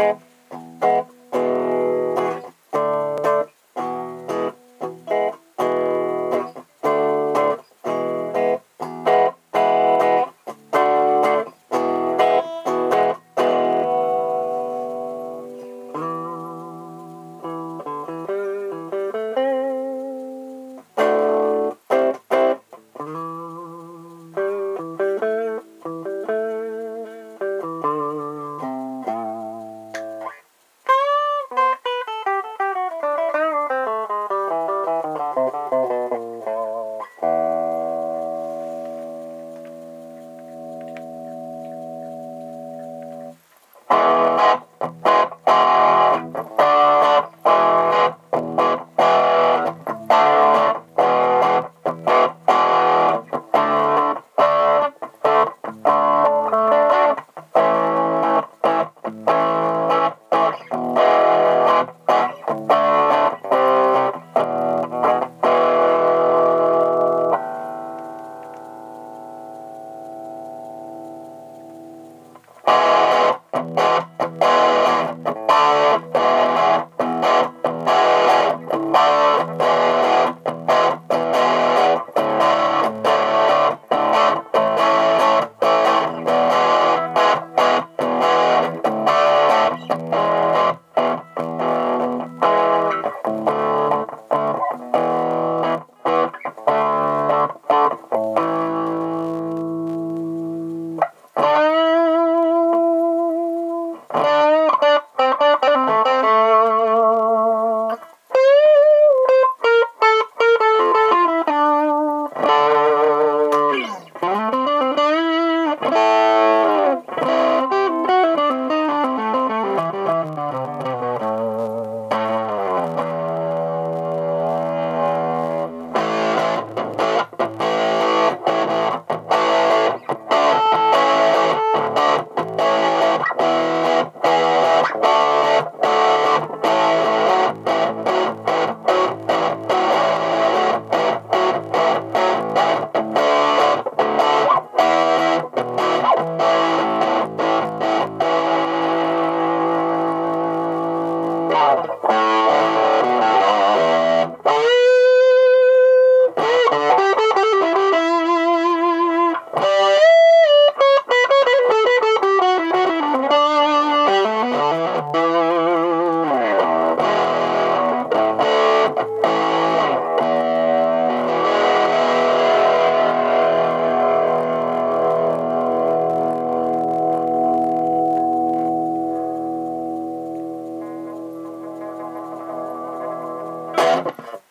Música Bye. Wow. Yeah.